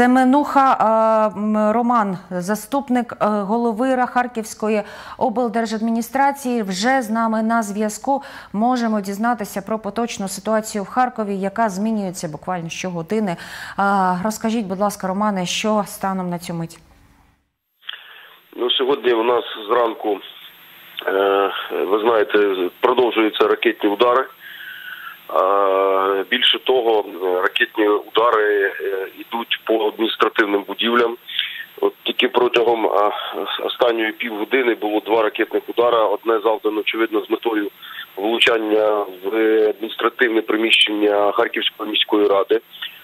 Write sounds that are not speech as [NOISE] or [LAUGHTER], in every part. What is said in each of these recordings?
Семенуха Роман, заступник е, голови Харківської облдержадміністрації, вже з нами на зв'язку. Можемо дізнатися про поточну ситуацію в Харкові, яка змінюється буквально щогодини. Розкажіть, будь ласка, Романе, що станом на цю мить? Ну, Сьогодні у нас зранку, е, ви знаєте, продовжуються ракетні удари. Більше того, ракетні удари е, йдуть по адміністративним будівлям. От тільки протягом останньої півгодини було два ракетних удари. Одне завдано очевидно з метою влучання в адміністративне приміщення Харківської міської ради.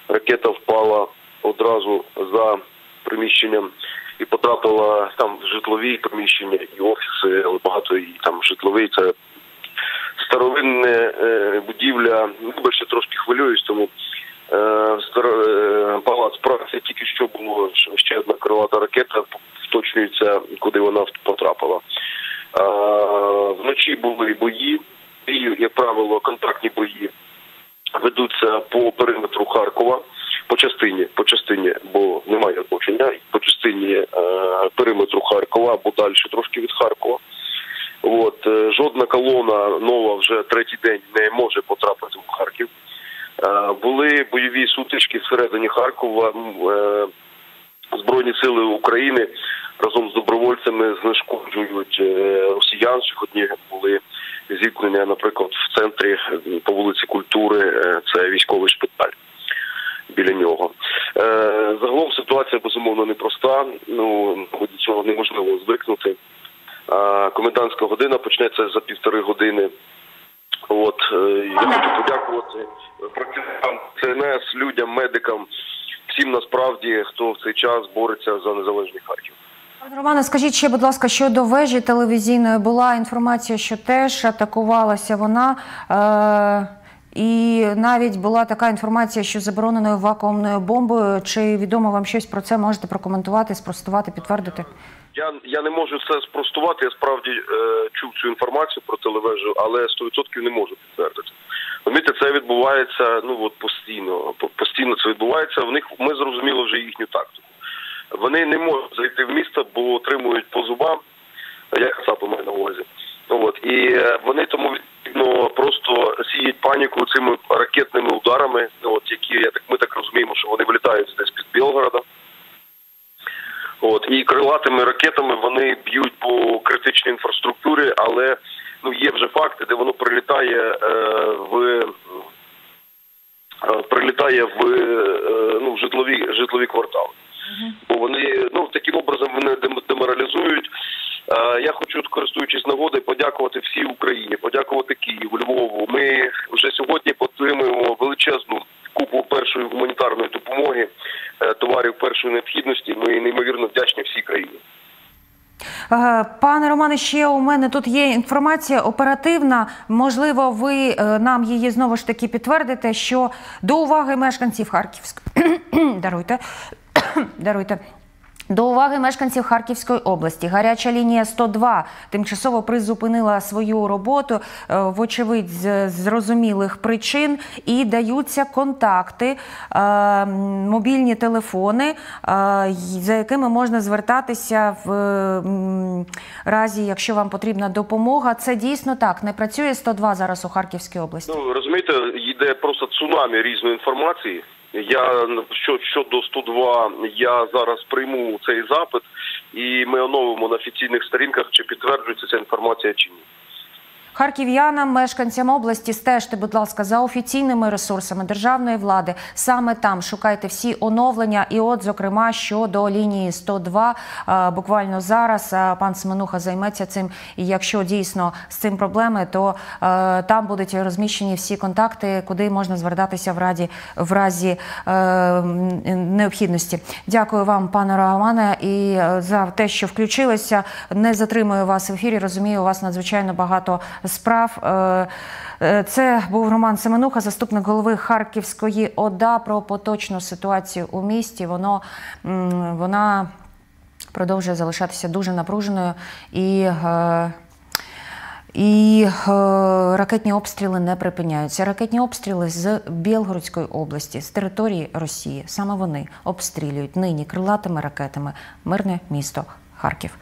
Ракета впала одразу за приміщенням і потрапила там в житлові приміщення і офіси, але багато і там житловий це старовинне е, будівля. Ну, трошки хвилююсь, тому е, е, палац праці тільки що було ще одна крилата ракета, вточнюється, куди вона потрапила. Були бої, і, як правило, контактні бої ведуться по периметру Харкова. По частині, по частині, бо немає оточення, по частині е, периметру Харкова або далі трошки від Харкова. От е, жодна колона нова вже третій день не може потрапити в Харків. Е, були бойові сутички всередині Харкова. Е, Збройні сили України разом з добровольцями знешкоджують росіян. Сьогодні були зіткнення, наприклад, в центрі по вулиці Культури. Це військовий шпиталь. Біля нього загалом ситуація безумовно непроста. Ну до цього неможливо звикнути. Комендантська година почнеться за півтори години. От е, я хочу подякувати працівникам ЦНС, людям, медикам, всім насправді, хто в цей час бореться за незалежний Харків. Романе, скажіть ще, будь ласка, щодо вежі телевізійної була інформація, що теж атакувалася вона. Е- і навіть була така інформація, що забороненою вакуумною бомбою. Чи відомо вам щось про це можете прокоментувати, спростувати, підтвердити? Я я не можу це спростувати. Я справді е, чув цю інформацію про телевежу, але 100% не можу підтвердити. Розумієте, це відбувається ну от постійно. Постійно це відбувається. В них ми зрозуміли вже їхню тактику. Вони не можуть зайти в місто, бо отримують по зубам. Я Кацапи маю на увазі. От і е, вони тому відповідно просто сіють паніку цими ракетними ударами. От які я так ми так розуміємо, що вони вилітають десь під Білгорода. От і крилатими ракетами вони б'ють по критичній інфраструктурі, але ну є вже факти, де воно прилітає е, в е, прилітає в е, ну житлові житлові квартали. Бо вони ну таким образом вони деморалізують. Е, я хочу, користуючись нагодою, подякувати всій Україні, подякувати Києву, Львову. Ми вже сьогодні отримуємо величезну купу першої гуманітарної допомоги, е, товарів першої необхідності. Ми неймовірно вдячні всій країні. Е, пане Романе, ще у мене тут є інформація оперативна. Можливо, ви е, нам її знову ж таки підтвердите, що до уваги мешканців Харківської [CLEARS THROAT] даруйте, [CLEARS THROAT] даруйте. До уваги мешканців Харківської області гаряча лінія 102 тимчасово призупинила свою роботу, е, вочевидь, з зрозумілих причин, і даються контакти, е, мобільні телефони, е, за якими можна звертатися в разі, якщо вам потрібна допомога. Це дійсно так. Не працює 102 зараз у Харківській області. Ну розумієте, йде просто цунамі різної інформації. Я що щодо 102, я зараз прийму цей запит, і ми оновимо на офіційних сторінках, чи підтверджується ця інформація чи ні. Харків'янам, мешканцям області, стежте, будь ласка, за офіційними ресурсами державної влади. Саме там шукайте всі оновлення. І, от, зокрема, щодо лінії 102, буквально зараз пан Семенуха займеться цим. І якщо дійсно з цим проблеми, то там будуть розміщені всі контакти, куди можна звертатися в раді в разі е, необхідності. Дякую вам, пане Романе, і е, за те, що включилися. Не затримую вас в ефірі. Розумію, у вас надзвичайно багато справ. Е, е, це був Роман Семенуха, заступник голови Харківської ОДА про поточну ситуацію у місті. Воно вона продовжує залишатися дуже напруженою і. Е, І ракетні обстріли не припиняються. Ракетні обстріли з Білгородської області, з території Росії. Саме вони обстрілюють нині крилатими ракетами мирне місто Харків.